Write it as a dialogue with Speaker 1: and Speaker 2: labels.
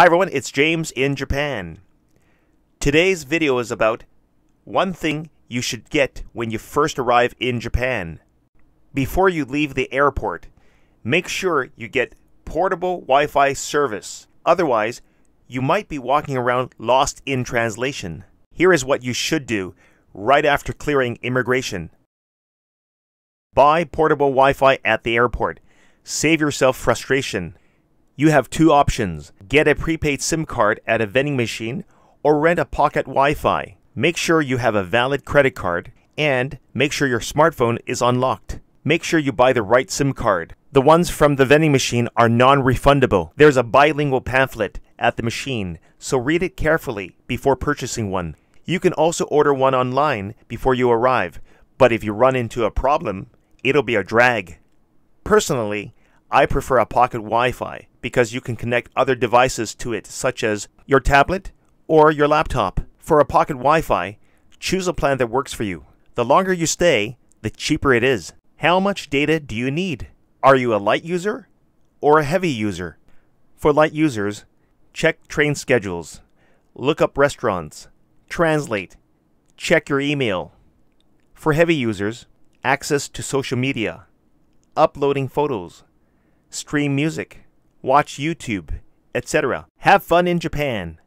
Speaker 1: Hi everyone, it's James in Japan. Today's video is about one thing you should get when you first arrive in Japan. Before you leave the airport, make sure you get portable Wi-Fi service. Otherwise, you might be walking around lost in translation. Here is what you should do right after clearing immigration. Buy portable Wi-Fi at the airport. Save yourself frustration. You have two options. Get a prepaid SIM card at a vending machine or rent a pocket Wi-Fi. Make sure you have a valid credit card and make sure your smartphone is unlocked. Make sure you buy the right SIM card. The ones from the vending machine are non-refundable. There's a bilingual pamphlet at the machine, so read it carefully before purchasing one. You can also order one online before you arrive, but if you run into a problem, it'll be a drag. Personally, I prefer a pocket Wi Fi because you can connect other devices to it, such as your tablet or your laptop. For a pocket Wi Fi, choose a plan that works for you. The longer you stay, the cheaper it is. How much data do you need? Are you a light user or a heavy user? For light users, check train schedules, look up restaurants, translate, check your email. For heavy users, access to social media, uploading photos, stream music, watch YouTube, etc. Have fun in Japan.